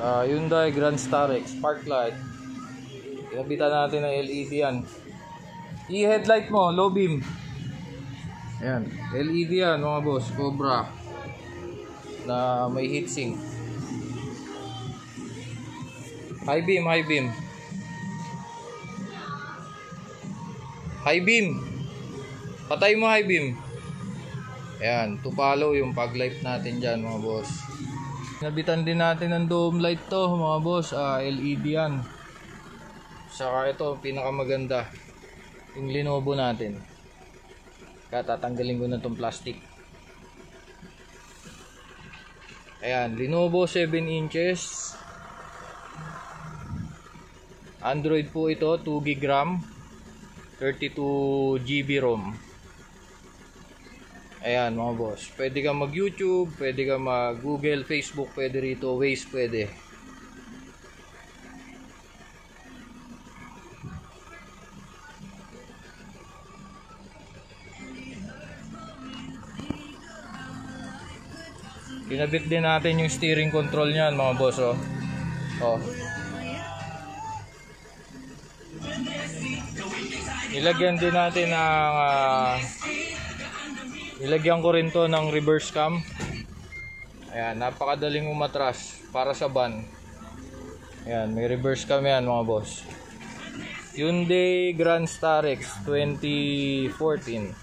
ah, Hyundai Grand Star X Sparklight. Inabitan natin ng LED yan. I-headlight mo, low beam. Ayan, LED yan mga boss, Cobra. Na may heatsink. High beam, high beam. High beam. Patay mo high beam. Ayan, to follow yung pag light natin dyan mga boss. Nabitan din natin ng dome light to mga boss. Ah, LED yan. Saka ito, pinakamaganda. Yung Lenovo natin. Kaya tatanggalin ko na tong plastic. Ayan, Lenovo 7 inches. Android po ito, 2 GB RAM. 32 GB ROM. Ayan mga boss. Pwede ka mag YouTube, pwede ka mag Google, Facebook, pwede rito, Waze pwede. Kinabit din natin yung steering control niyan mga boss oh. Oh. Nilagyan din natin ng ah, Nilagyan ko rin to ng reverse cam. Ayan, napakadaling umatras para sa van. Ayan, may reverse cam yan mga boss. Hyundai Grand Star X 2014.